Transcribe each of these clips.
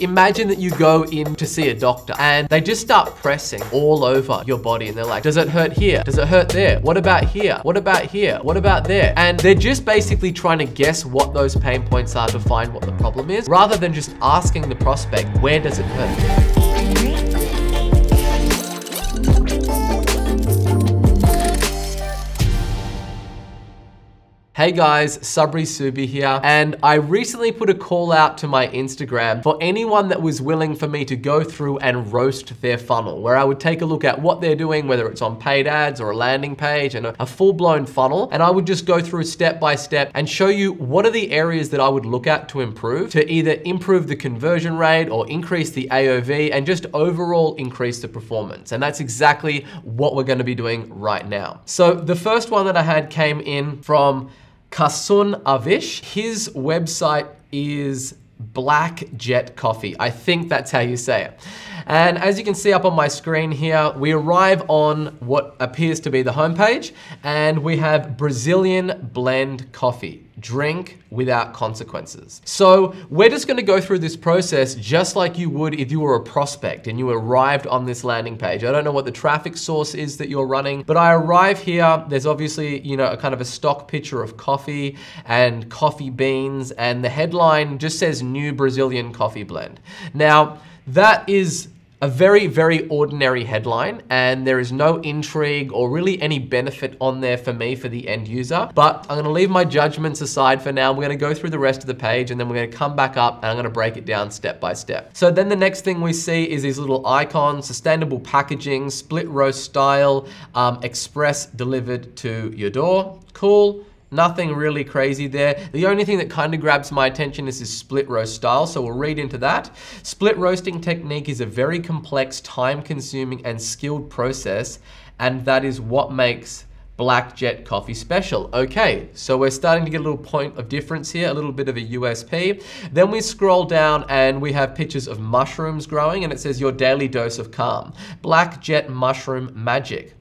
Imagine that you go in to see a doctor and they just start pressing all over your body and they're like, does it hurt here? Does it hurt there? What about here? What about here? What about there? And they're just basically trying to guess what those pain points are to find what the problem is rather than just asking the prospect, where does it hurt? Hey guys, Sabri Suby here, and I recently put a call out to my Instagram for anyone that was willing for me to go through and roast their funnel, where I would take a look at what they're doing, whether it's on paid ads or a landing page and a, full-blown funnel, and I would just go through step by step and show you what are the areas that I would look at to improve, to either improve the conversion rate or increase the AOV and just overall increase the performance. And that's exactly what we're gonna be doing right now. So the first one that I had came in from Kasun Avish. His website is Black Jet Coffee. I think that's how you say it. And as you can see up on my screen here, we arrive on what appears to be the homepage, and we have Brazilian blend coffee. Drink without consequences. So we're just gonna go through this process just like you would if you were a prospect and you arrived on this landing page. I don't know what the traffic source is that you're running, but I arrive here, there's obviously, you know, a kind of a stock picture of coffee and coffee beans, and the headline just says new Brazilian coffee blend. Now, that is a very, very ordinary headline, and there is no intrigue or really any benefit on there for me, for the end user. But I'm gonna leave my judgments aside for now. We're gonna go through the rest of the page, and then we're gonna come back up and I'm gonna break it down step by step. So then the next thing we see is these little icons, sustainable packaging, split roast style, um, express delivered to your door. Cool. Nothing really crazy there. The only thing that kind of grabs my attention is this split roast style, so we'll read into that. Split roasting technique is a very complex, time consuming, and skilled process, and that is what makes Black Jet Coffee special. Okay, so we're starting to get a little point of difference here, a little bit of a USP. Then we scroll down and we have pictures of mushrooms growing, and it says your daily dose of calm. Black Jet Mushroom Magic.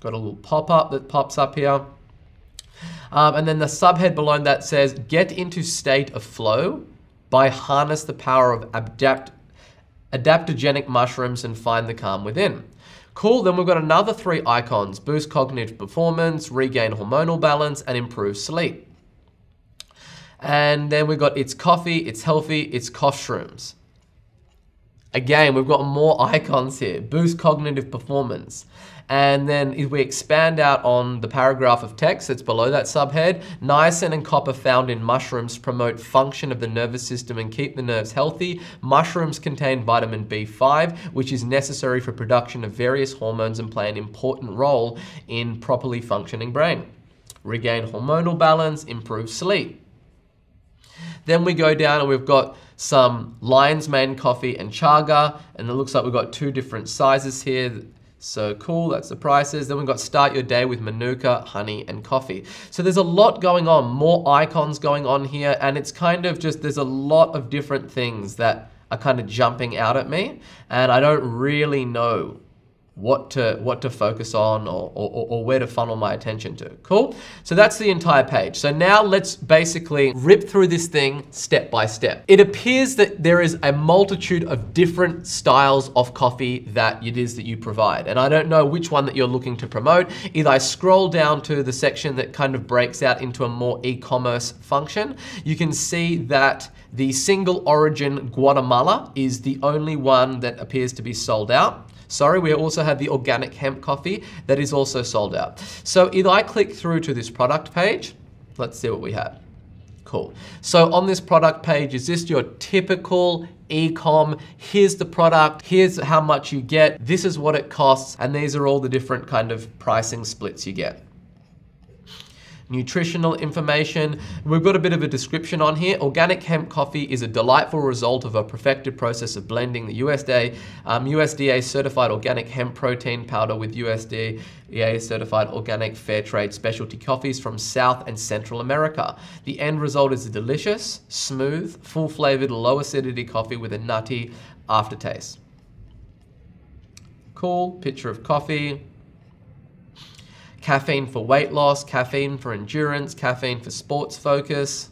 Got a little pop up that pops up here. Um, and then the subhead below that says, get into state of flow by harness the power of adapt adaptogenic mushrooms and find the calm within. Cool, then we've got another three icons, boost cognitive performance, regain hormonal balance, and improve sleep. And then we've got it's coffee, it's healthy, it's cough shrooms. Again, we've got more icons here, boost cognitive performance. And then if we expand out on the paragraph of text that's below that subhead, niacin and copper found in mushrooms promote function of the nervous system and keep the nerves healthy. Mushrooms contain vitamin B5, which is necessary for production of various hormones and play an important role in properly functioning brain. Regain hormonal balance, improve sleep. Then we go down and we've got some Lion's Mane coffee and chaga, and it looks like we've got two different sizes here. So cool, that's the prices. Then we've got start your day with Manuka, honey, and coffee. So there's a lot going on, more icons going on here, and it's kind of just, there's a lot of different things that are kind of jumping out at me, and I don't really know what to what to focus on or, or, or, where to funnel my attention to. Cool? So that's the entire page. So now let's basically rip through this thing step by step. It appears that there is a multitude of different styles of coffee that it is that you provide. And I don't know which one that you're looking to promote. Either I scroll down to the section that kind of breaks out into a more e-commerce function. You can see that the single origin Guatemala is the only one that appears to be sold out. Sorry, we also have the organic hemp coffee that is also sold out. So if I click through to this product page, let's see what we have. Cool. So on this product page, is this your typical e-com, here's the product, here's how much you get, this is what it costs, and these are all the different kind of pricing splits you get nutritional information. We've got a bit of a description on here. Organic hemp coffee is a delightful result of a perfected process of blending the USDA, um, USDA certified organic hemp protein powder with USDA certified organic fair trade specialty coffees from South and Central America. The end result is a delicious, smooth, full flavored, low acidity coffee with a nutty aftertaste. Cool, picture of coffee caffeine for weight loss, caffeine for endurance, caffeine for sports focus.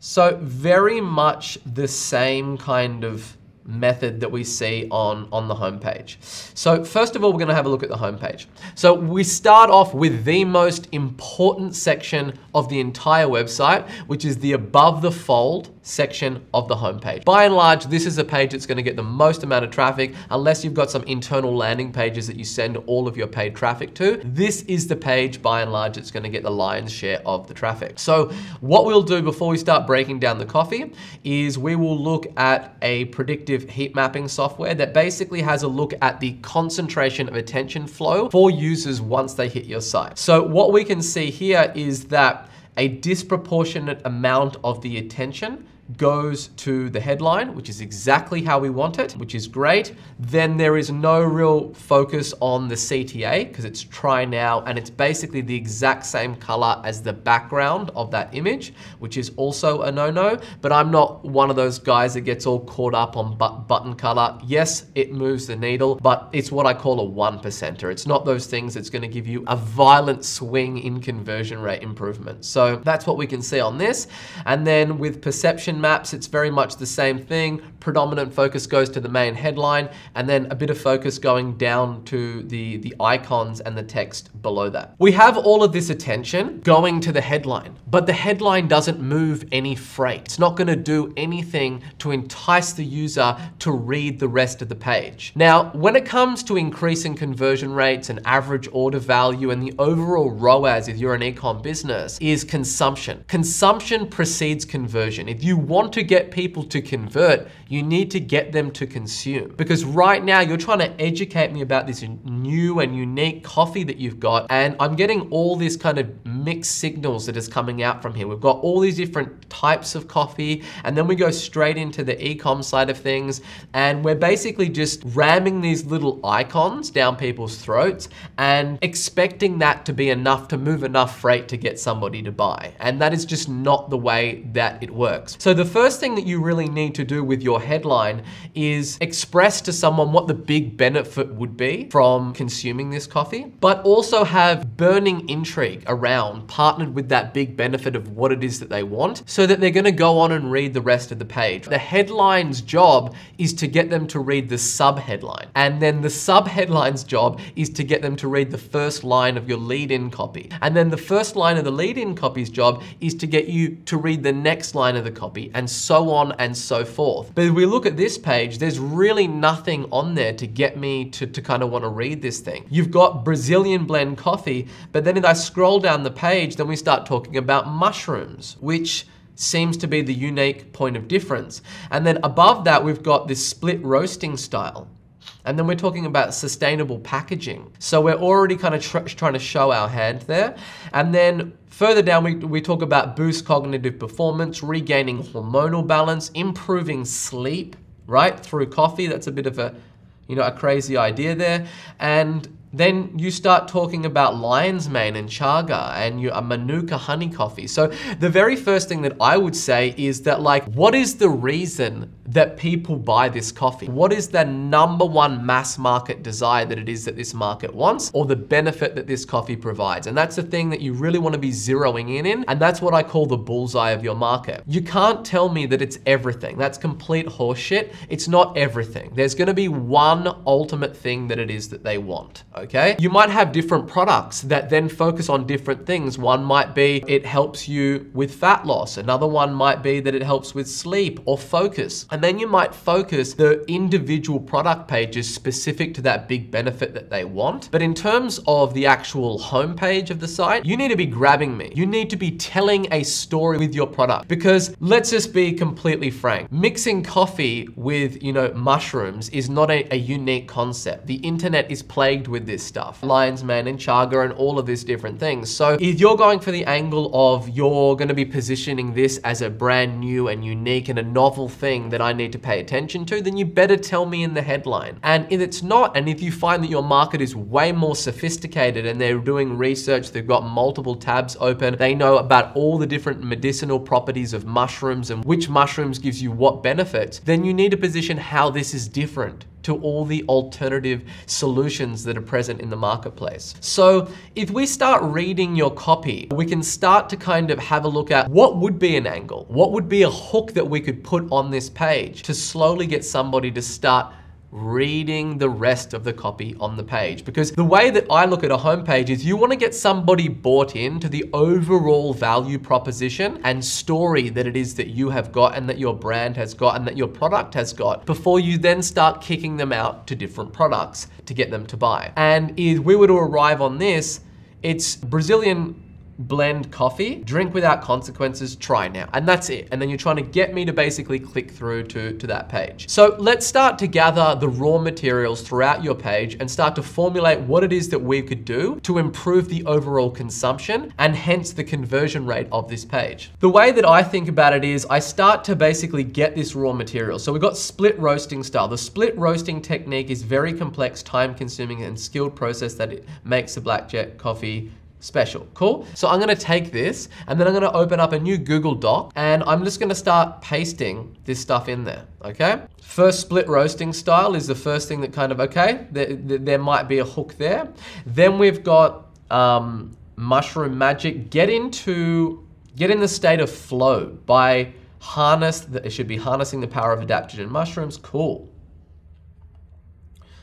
So very much the same kind of method that we see on, on the homepage. So first of all, we're gonna have a look at the homepage. So we start off with the most important section of the entire website, which is the above the fold section of the homepage. By and large, this is a page that's gonna get the most amount of traffic, unless you've got some internal landing pages that you send all of your paid traffic to. This is the page, by and large, that's gonna get the lion's share of the traffic. So what we'll do before we start breaking down the coffee is we will look at a predictive heat mapping software that basically has a look at the concentration of attention flow for users once they hit your site. So what we can see here is that a disproportionate amount of the attention goes to the headline, which is exactly how we want it, which is great. Then there is no real focus on the CTA because it's try now and it's basically the exact same color as the background of that image, which is also a no-no. But I'm not one of those guys that gets all caught up on but button color. Yes, it moves the needle, but it's what I call a one percenter. It's not those things that's gonna give you a violent swing in conversion rate improvement. So that's what we can see on this. And then with perception maps, it's very much the same thing. Predominant focus goes to the main headline and then a bit of focus going down to the, the icons and the text below that. We have all of this attention going to the headline, but the headline doesn't move any freight. It's not gonna do anything to entice the user to read the rest of the page. Now, when it comes to increasing conversion rates and average order value and the overall ROAS if you're an e-com business is consumption. Consumption precedes conversion. If you want to get people to convert, you need to get them to consume. Because right now you're trying to educate me about this new and unique coffee that you've got. And I'm getting all this kind of mixed signals that is coming out from here. We've got all these different types of coffee. And then we go straight into the e-com side of things. And we're basically just ramming these little icons down people's throats and expecting that to be enough to move enough freight to get somebody to buy. And that is just not the way that it works. So the first thing that you really need to do with your headline is express to someone what the big benefit would be from consuming this coffee, but also have burning intrigue around partnered with that big benefit of what it is that they want so that they're gonna go on and read the rest of the page. The headline's job is to get them to read the sub-headline. And then the sub-headline's job is to get them to read the first line of your lead-in copy. And then the first line of the lead-in copy's job is to get you to read the next line of the copy and so on and so forth. But if we look at this page, there's really nothing on there to get me to, to kind of want to read this thing. You've got Brazilian blend coffee, but then if I scroll down the page, then we start talking about mushrooms, which seems to be the unique point of difference. And then above that, we've got this split roasting style. And then we're talking about sustainable packaging. So we're already kind of tr trying to show our hand there. And then further down, we, we talk about boost cognitive performance, regaining hormonal balance, improving sleep, right? Through coffee. That's a bit of a, you know, a crazy idea there. And then you start talking about lion's mane and chaga and your manuka honey coffee. So the very first thing that I would say is that like, what is the reason that people buy this coffee? What is the number one mass market desire that it is that this market wants or the benefit that this coffee provides? And that's the thing that you really want to be zeroing in in. And that's what I call the bullseye of your market. You can't tell me that it's everything. That's complete horseshit. It's not everything. There's going to be one ultimate thing that it is that they want. Okay. You might have different products that then focus on different things. One might be it helps you with fat loss. Another one might be that it helps with sleep or focus. Then you might focus the individual product pages specific to that big benefit that they want. But in terms of the actual homepage of the site, you need to be grabbing me. You need to be telling a story with your product because let's just be completely frank. Mixing coffee with, you know, mushrooms is not a, a unique concept. The internet is plagued with this stuff. Lion's Mane and Chaga and all of these different things. So if you're going for the angle of you're gonna be positioning this as a brand new and unique and a novel thing that I need to pay attention to, then you better tell me in the headline. And if it's not, and if you find that your market is way more sophisticated and they're doing research, they've got multiple tabs open, they know about all the different medicinal properties of mushrooms and which mushrooms gives you what benefits, then you need to position how this is different to all the alternative solutions that are present in the marketplace. So if we start reading your copy, we can start to kind of have a look at what would be an angle? What would be a hook that we could put on this page to slowly get somebody to start reading the rest of the copy on the page. Because the way that I look at a homepage is you want to get somebody bought into the overall value proposition and story that it is that you have got and that your brand has got and that your product has got before you then start kicking them out to different products to get them to buy. And if we were to arrive on this, it's Brazilian blend coffee, drink without consequences, try now. And that's it. And then you're trying to get me to basically click through to, to that page. So let's start to gather the raw materials throughout your page and start to formulate what it is that we could do to improve the overall consumption and hence the conversion rate of this page. The way that I think about it is I start to basically get this raw material. So we've got split roasting style. The split roasting technique is very complex, time consuming and skilled process that it makes the blackjack coffee special, cool? So I'm gonna take this and then I'm gonna open up a new Google Doc and I'm just gonna start pasting this stuff in there, okay? First split roasting style is the first thing that kind of, okay, there, there might be a hook there. Then we've got um, mushroom magic. Get into, get in the state of flow by harness, the, it should be harnessing the power of adaptogen mushrooms, cool.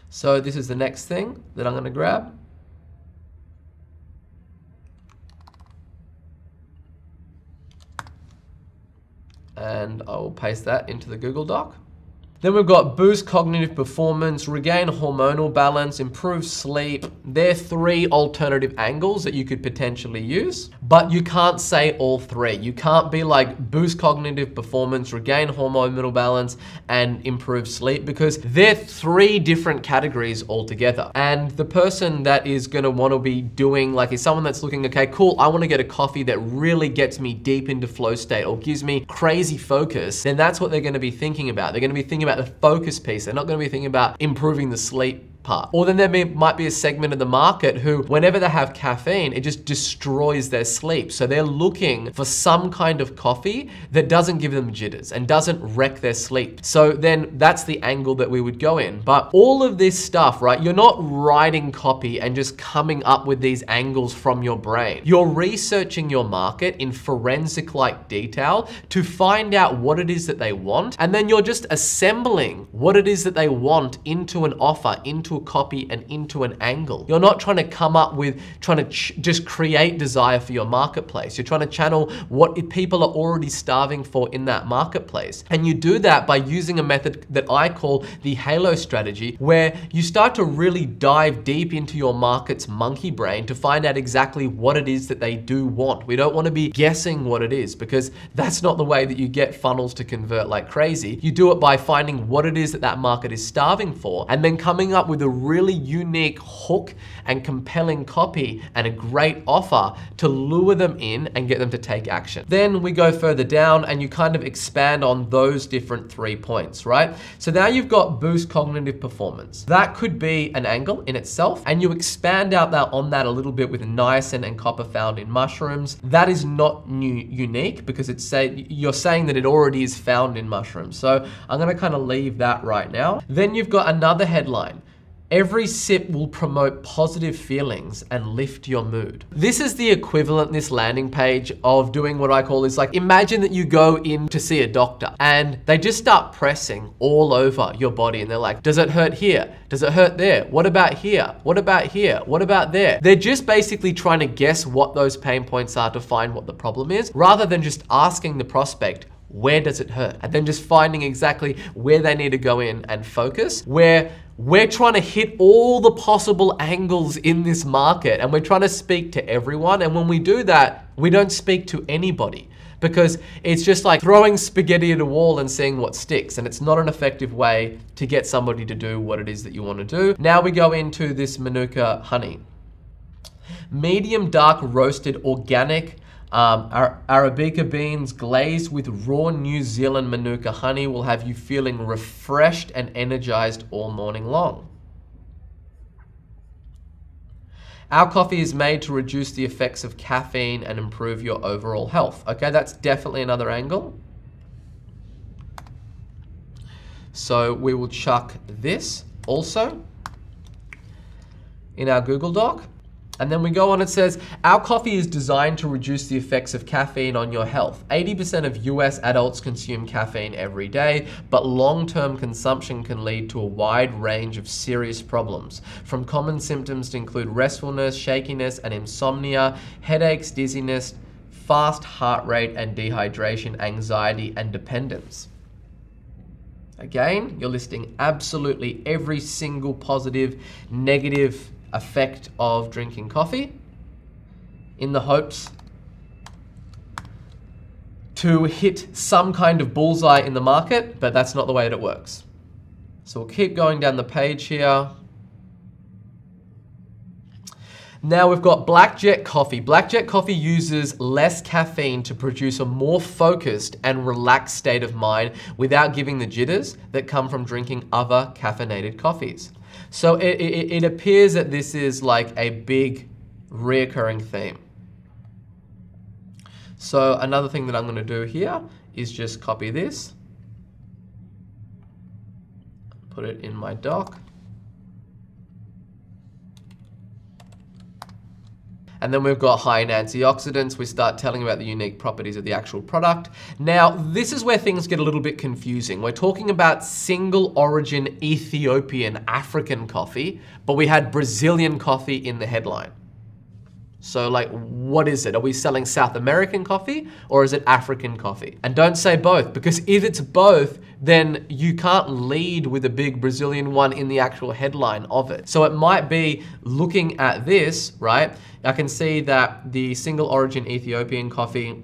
So this is the next thing that I'm gonna grab. And I will paste that into the Google Doc. Then we've got boost cognitive performance, regain hormonal balance, improve sleep. They're three alternative angles that you could potentially use, but you can't say all three. You can't be like boost cognitive performance, regain hormonal balance, and improve sleep because they're three different categories altogether. And the person that is gonna wanna be doing, like is someone that's looking, okay, cool, I wanna get a coffee that really gets me deep into flow state or gives me crazy focus, then that's what they're gonna be thinking about. They're gonna be thinking about about the focus piece. They're not gonna be thinking about improving the sleep part. Or then there may, might be a segment of the market who, whenever they have caffeine, it just destroys their sleep. So they're looking for some kind of coffee that doesn't give them jitters and doesn't wreck their sleep. So then that's the angle that we would go in. But all of this stuff, right, you're not writing copy and just coming up with these angles from your brain. You're researching your market in forensic-like detail to find out what it is that they want. And then you're just assembling what it is that they want into an offer, into a copy and into an angle. You're not trying to come up with, trying to just create desire for your marketplace. You're trying to channel what people are already starving for in that marketplace. And you do that by using a method that I call the halo strategy, where you start to really dive deep into your market's monkey brain to find out exactly what it is that they do want. We don't want to be guessing what it is because that's not the way that you get funnels to convert like crazy. You do it by finding what it is that that market is starving for and then coming up with a really unique hook and compelling copy and a great offer to lure them in and get them to take action. Then we go further down and you kind of expand on those different three points, right? So now you've got boost cognitive performance. That could be an angle in itself and you expand out that on that a little bit with niacin and copper found in mushrooms. That is not new, unique because it's say, you're saying that it already is found in mushrooms. So I'm gonna kind of leave that right now. Then you've got another headline. Every sip will promote positive feelings and lift your mood. This is the equivalent, this landing page, of doing what I call is like, imagine that you go in to see a doctor and they just start pressing all over your body and they're like, does it hurt here? Does it hurt there? What about here? What about here? What about there? They're just basically trying to guess what those pain points are to find what the problem is, rather than just asking the prospect, where does it hurt? And then just finding exactly where they need to go in and focus, where we're trying to hit all the possible angles in this market and we're trying to speak to everyone. And when we do that, we don't speak to anybody because it's just like throwing spaghetti at a wall and seeing what sticks. And it's not an effective way to get somebody to do what it is that you want to do. Now we go into this Manuka honey. Medium dark roasted organic um, Arabica beans glazed with raw New Zealand Manuka honey will have you feeling refreshed and energized all morning long. Our coffee is made to reduce the effects of caffeine and improve your overall health. Okay, that's definitely another angle. So we will chuck this also in our Google Doc. And then we go on, it says, our coffee is designed to reduce the effects of caffeine on your health. 80% of US adults consume caffeine every day, but long-term consumption can lead to a wide range of serious problems, from common symptoms to include restfulness, shakiness, and insomnia, headaches, dizziness, fast heart rate and dehydration, anxiety, and dependence. Again, you're listing absolutely every single positive, negative effect of drinking coffee in the hopes to hit some kind of bullseye in the market, but that's not the way that it works. So we'll keep going down the page here. Now we've got Blackjet Coffee. Blackjet Coffee uses less caffeine to produce a more focused and relaxed state of mind without giving the jitters that come from drinking other caffeinated coffees. So it, it, it appears that this is like a big reoccurring theme. So another thing that I'm gonna do here is just copy this, put it in my doc. And then we've got high in antioxidants. We start telling about the unique properties of the actual product. Now, this is where things get a little bit confusing. We're talking about single origin Ethiopian African coffee, but we had Brazilian coffee in the headline. So like, what is it? Are we selling South American coffee or is it African coffee? And don't say both because if it's both, then you can't lead with a big Brazilian one in the actual headline of it. So it might be looking at this, right? I can see that the single origin Ethiopian coffee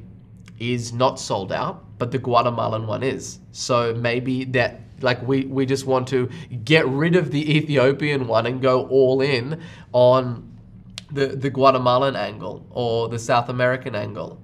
is not sold out, but the Guatemalan one is. So maybe that like we, we just want to get rid of the Ethiopian one and go all in on the, the Guatemalan angle or the South American angle.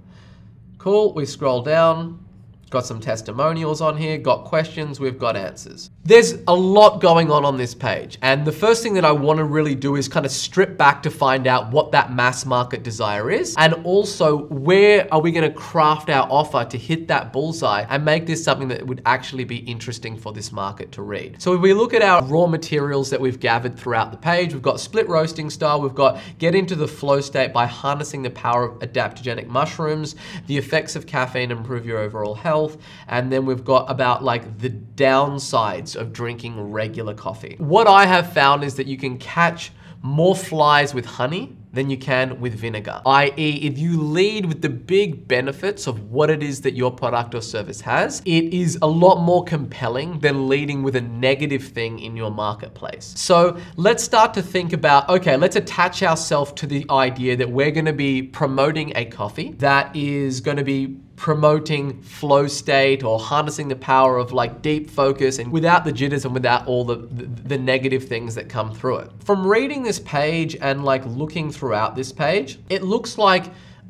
Cool, we scroll down, got some testimonials on here, got questions, we've got answers. There's a lot going on on this page. And the first thing that I wanna really do is kind of strip back to find out what that mass market desire is. And also where are we gonna craft our offer to hit that bullseye and make this something that would actually be interesting for this market to read. So if we look at our raw materials that we've gathered throughout the page, we've got split roasting style, we've got get into the flow state by harnessing the power of adaptogenic mushrooms, the effects of caffeine improve your overall health, and then we've got about like the downsides of drinking regular coffee. What I have found is that you can catch more flies with honey than you can with vinegar. I.e., if you lead with the big benefits of what it is that your product or service has, it is a lot more compelling than leading with a negative thing in your marketplace. So let's start to think about, okay, let's attach ourselves to the idea that we're gonna be promoting a coffee that is gonna be promoting flow state or harnessing the power of like deep focus and without the jitters and without all the, the, the, negative things that come through it. From reading this page and like looking throughout this page, it looks like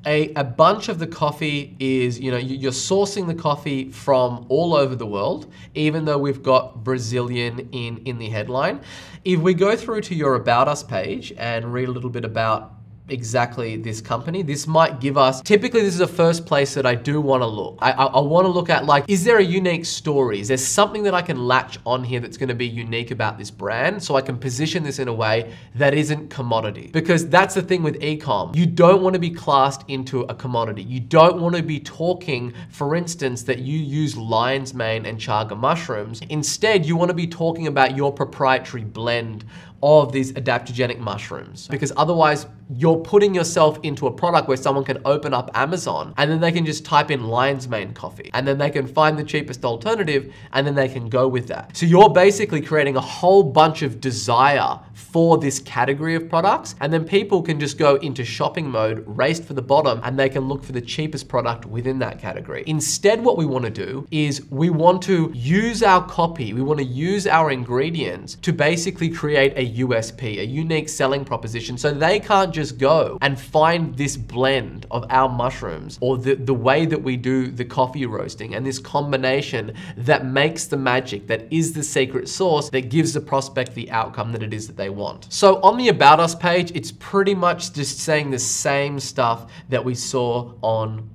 a, a bunch of the coffee is, you know, you're sourcing the coffee from all over the world, even though we've got Brazilian in, in the headline. If we go through to your About Us page and read a little bit about exactly this company. This might give us, typically this is the first place that I do wanna look. I, I, I wanna look at like, is there a unique story? Is there something that I can latch on here that's gonna be unique about this brand so I can position this in a way that isn't commodity? Because that's the thing with ecom. You don't wanna be classed into a commodity. You don't wanna be talking, for instance, that you use lion's mane and chaga mushrooms. Instead, you wanna be talking about your proprietary blend of these adaptogenic mushrooms because otherwise you're putting yourself into a product where someone can open up Amazon and then they can just type in lion's mane coffee and then they can find the cheapest alternative and then they can go with that. So you're basically creating a whole bunch of desire for this category of products and then people can just go into shopping mode, race for the bottom and they can look for the cheapest product within that category. Instead, what we wanna do is we want to use our copy, we wanna use our ingredients to basically create a USP, a unique selling proposition, so they can't just go and find this blend of our mushrooms or the, the way that we do the coffee roasting and this combination that makes the magic, that is the secret sauce that gives the prospect the outcome that it is that they want. So on the About Us page, it's pretty much just saying the same stuff that we saw on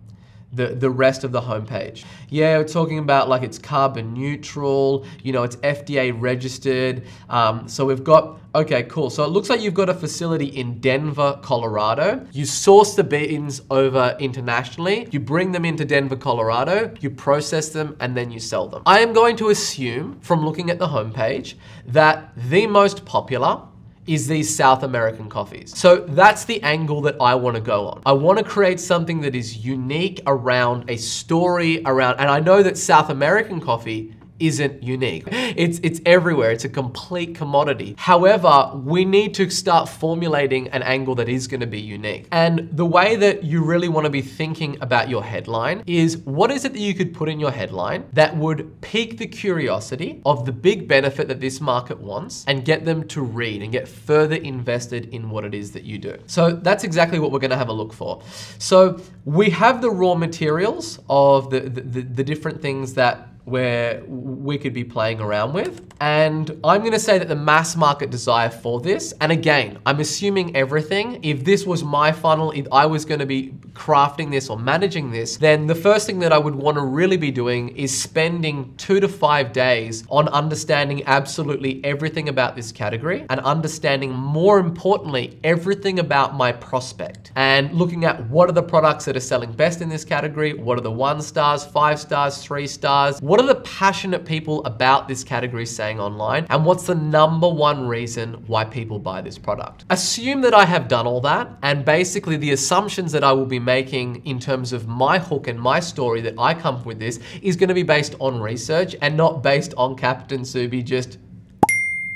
the, the rest of the homepage. Yeah, we're talking about like it's carbon neutral, you know, it's FDA registered. Um, so we've got, okay, cool. So it looks like you've got a facility in Denver, Colorado. You source the beans over internationally, you bring them into Denver, Colorado, you process them, and then you sell them. I am going to assume from looking at the homepage that the most popular is these South American coffees. So that's the angle that I wanna go on. I wanna create something that is unique around a story around, and I know that South American coffee isn't unique. It's, it's everywhere. It's a complete commodity. However, we need to start formulating an angle that is gonna be unique. And the way that you really wanna be thinking about your headline is what is it that you could put in your headline that would pique the curiosity of the big benefit that this market wants and get them to read and get further invested in what it is that you do. So that's exactly what we're gonna have a look for. So we have the raw materials of the, the, the different things that where we could be playing around with. And I'm gonna say that the mass market desire for this, and again, I'm assuming everything, if this was my funnel, if I was gonna be crafting this or managing this, then the first thing that I would wanna really be doing is spending two to five days on understanding absolutely everything about this category and understanding more importantly, everything about my prospect and looking at what are the products that are selling best in this category, what are the one stars, five stars, three stars, what are the passionate people about this category saying online? And what's the number one reason why people buy this product? Assume that I have done all that and basically the assumptions that I will be making in terms of my hook and my story that I come with this is gonna be based on research and not based on Captain Suby just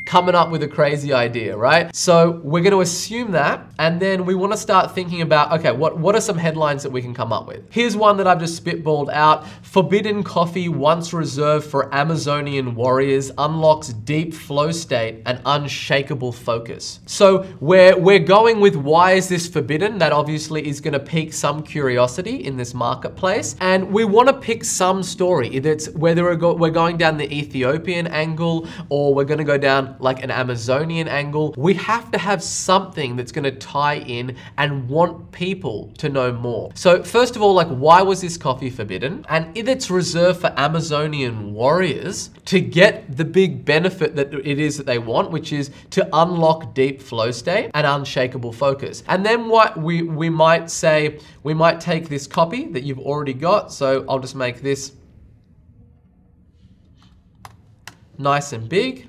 coming up with a crazy idea, right? So we're gonna assume that, and then we wanna start thinking about, okay, what, what are some headlines that we can come up with? Here's one that I've just spitballed out. Forbidden coffee once reserved for Amazonian warriors unlocks deep flow state and unshakable focus. So we're, we're going with why is this forbidden? That obviously is gonna pique some curiosity in this marketplace. And we wanna pick some story. It's whether we're going down the Ethiopian angle or we're gonna go down like an Amazonian angle. We have to have something that's gonna tie in and want people to know more. So first of all, like why was this coffee forbidden? And if it's reserved for Amazonian warriors to get the big benefit that it is that they want, which is to unlock deep flow state and unshakable focus. And then what we, we might say, we might take this copy that you've already got. So I'll just make this nice and big.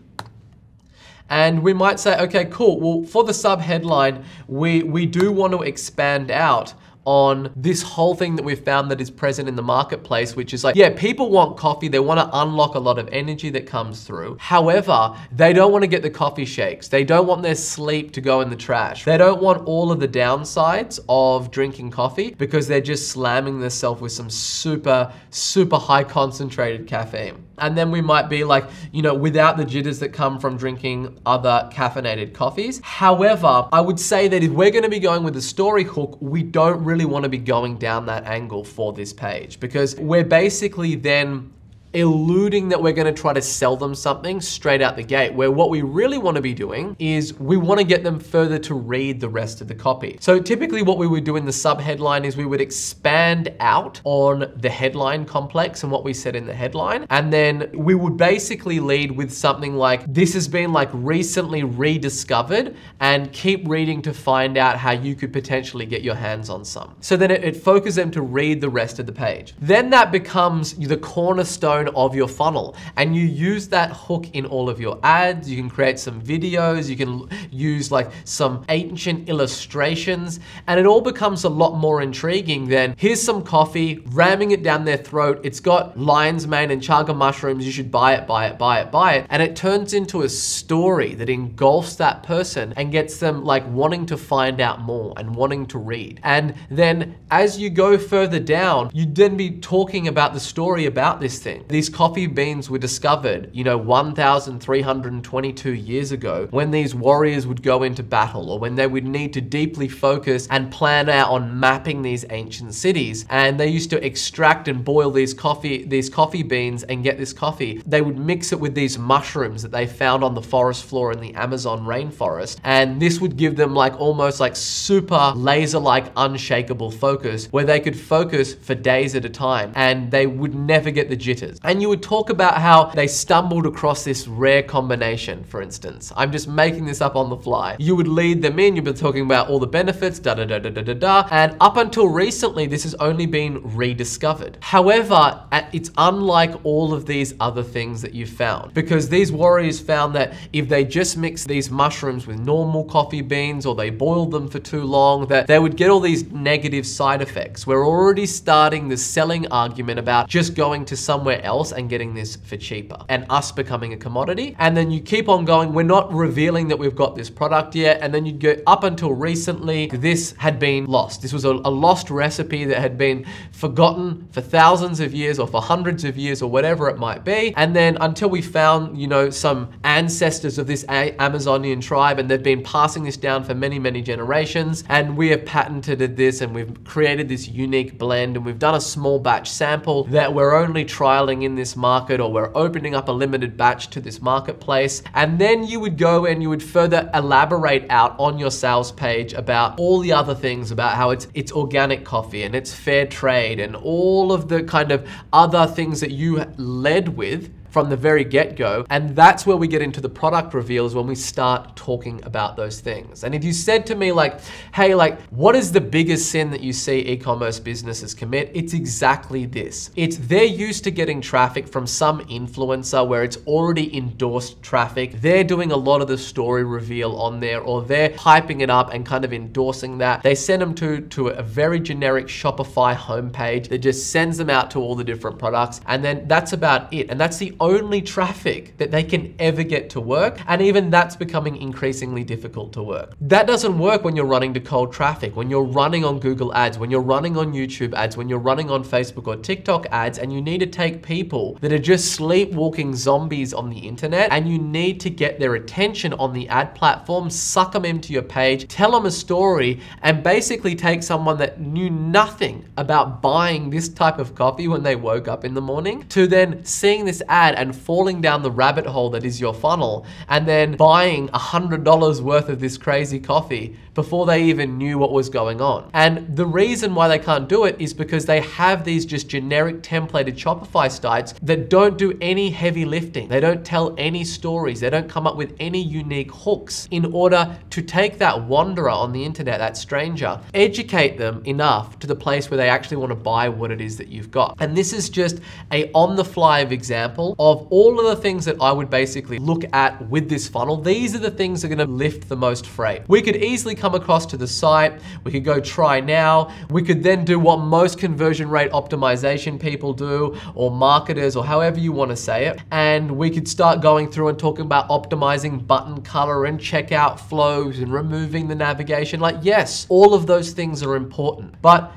And we might say, okay, cool. Well, for the sub headline, we, we do want to expand out on this whole thing that we've found that is present in the marketplace, which is like, yeah, people want coffee. They want to unlock a lot of energy that comes through. However, they don't want to get the coffee shakes. They don't want their sleep to go in the trash. They don't want all of the downsides of drinking coffee because they're just slamming themselves with some super, super high concentrated caffeine. And then we might be like, you know, without the jitters that come from drinking other caffeinated coffees. However, I would say that if we're gonna be going with a story hook, we don't really wanna be going down that angle for this page because we're basically then eluding that we're gonna try to sell them something straight out the gate, where what we really wanna be doing is we wanna get them further to read the rest of the copy. So typically what we would do in the sub headline is we would expand out on the headline complex and what we said in the headline. And then we would basically lead with something like, this has been like recently rediscovered and keep reading to find out how you could potentially get your hands on some. So then it, it focuses them to read the rest of the page. Then that becomes the cornerstone of your funnel. And you use that hook in all of your ads. You can create some videos, you can use like some ancient illustrations, and it all becomes a lot more intriguing than here's some coffee, ramming it down their throat. It's got lion's mane and chaga mushrooms. You should buy it, buy it, buy it, buy it. And it turns into a story that engulfs that person and gets them like wanting to find out more and wanting to read. And then as you go further down, you'd then be talking about the story about this thing. These coffee beans were discovered, you know, 1,322 years ago when these warriors would go into battle or when they would need to deeply focus and plan out on mapping these ancient cities. And they used to extract and boil these coffee, these coffee beans and get this coffee. They would mix it with these mushrooms that they found on the forest floor in the Amazon rainforest. And this would give them like almost like super laser-like unshakable focus where they could focus for days at a time and they would never get the jitters. And you would talk about how they stumbled across this rare combination, for instance. I'm just making this up on the fly. You would lead them in, you've been talking about all the benefits, da da da da da da da, and up until recently, this has only been rediscovered. However, it's unlike all of these other things that you've found because these warriors found that if they just mix these mushrooms with normal coffee beans or they boiled them for too long, that they would get all these negative side effects. We're already starting the selling argument about just going to somewhere else and getting this for cheaper and us becoming a commodity. And then you keep on going. We're not revealing that we've got this product yet. And then you'd go up until recently, this had been lost. This was a, a lost recipe that had been forgotten for thousands of years or for hundreds of years or whatever it might be. And then until we found, you know, some ancestors of this Amazonian tribe and they've been passing this down for many, many generations. And we have patented this and we've created this unique blend and we've done a small batch sample that we're only trialing in this market or we're opening up a limited batch to this marketplace. And then you would go and you would further elaborate out on your sales page about all the other things about how it's it's organic coffee and it's fair trade and all of the kind of other things that you led with from the very get-go. And that's where we get into the product reveals when we start talking about those things. And if you said to me like, hey, like, what is the biggest sin that you see e-commerce businesses commit? It's exactly this. It's they're used to getting traffic from some influencer where it's already endorsed traffic. They're doing a lot of the story reveal on there or they're hyping it up and kind of endorsing that. They send them to, to a very generic Shopify homepage that just sends them out to all the different products. And then that's about it. And that's the only traffic that they can ever get to work. And even that's becoming increasingly difficult to work. That doesn't work when you're running to cold traffic, when you're running on Google ads, when you're running on YouTube ads, when you're running on Facebook or TikTok ads, and you need to take people that are just sleepwalking zombies on the internet and you need to get their attention on the ad platform, suck them into your page, tell them a story, and basically take someone that knew nothing about buying this type of coffee when they woke up in the morning to then seeing this ad and falling down the rabbit hole that is your funnel and then buying $100 worth of this crazy coffee before they even knew what was going on. And the reason why they can't do it is because they have these just generic templated Shopify sites that don't do any heavy lifting. They don't tell any stories. They don't come up with any unique hooks in order to take that wanderer on the internet, that stranger, educate them enough to the place where they actually want to buy what it is that you've got. And this is just a on the fly example of all of the things that I would basically look at with this funnel. These are the things that are going to lift the most freight. We could easily come across to the site. We could go try now. We could then do what most conversion rate optimization people do or marketers or however you want to say it. And we could start going through and talking about optimizing button color and checkout flows and removing the navigation. Like, yes, all of those things are important. But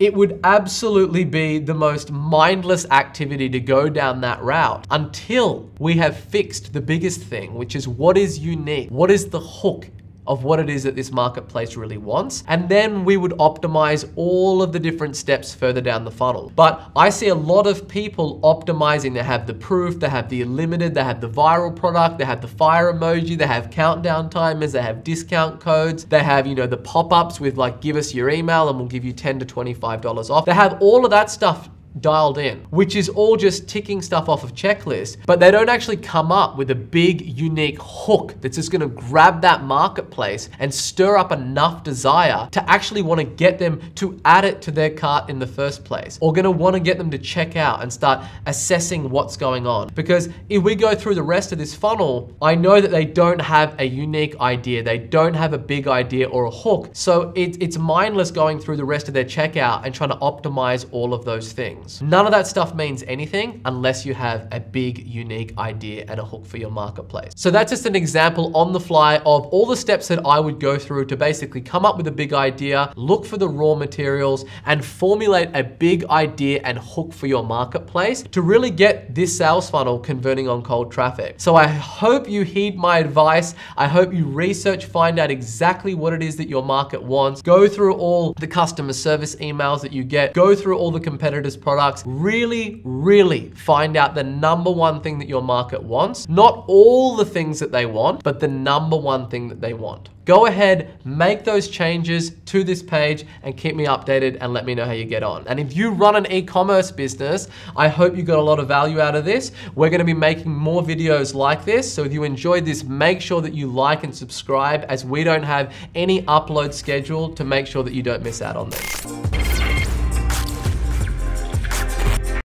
it would absolutely be the most mindless activity to go down that route until we have fixed the biggest thing, which is what is unique? What is the hook of what it is that this marketplace really wants. And then we would optimize all of the different steps further down the funnel. But I see a lot of people optimizing. They have the proof, they have the limited, they have the viral product, they have the fire emoji, they have countdown timers, they have discount codes, they have, you know, the pop-ups with like, give us your email and we'll give you 10 to $25 off. They have all of that stuff dialed in, which is all just ticking stuff off of checklists, but they don't actually come up with a big unique hook that's just gonna grab that marketplace and stir up enough desire to actually wanna get them to add it to their cart in the first place, or gonna wanna get them to check out and start assessing what's going on. Because if we go through the rest of this funnel, I know that they don't have a unique idea, they don't have a big idea or a hook, so it, it's mindless going through the rest of their checkout and trying to optimize all of those things. Things. None of that stuff means anything unless you have a big, unique idea and a hook for your marketplace. So that's just an example on the fly of all the steps that I would go through to basically come up with a big idea, look for the raw materials, and formulate a big idea and hook for your marketplace to really get this sales funnel converting on cold traffic. So I hope you heed my advice. I hope you research, find out exactly what it is that your market wants, go through all the customer service emails that you get, go through all the competitors' products, really, really find out the number one thing that your market wants. Not all the things that they want, but the number one thing that they want. Go ahead, make those changes to this page and keep me updated and let me know how you get on. And if you run an e-commerce business, I hope you got a lot of value out of this. We're gonna be making more videos like this. So if you enjoyed this, make sure that you like and subscribe as we don't have any upload schedule to make sure that you don't miss out on this.